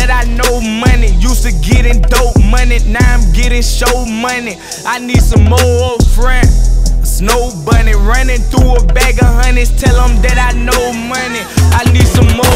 that I know money. Used to getting dope money, now I'm getting show money. I need some more up front. A Snow bunny running through a bag of honeys. Tell them that I know money. I need some more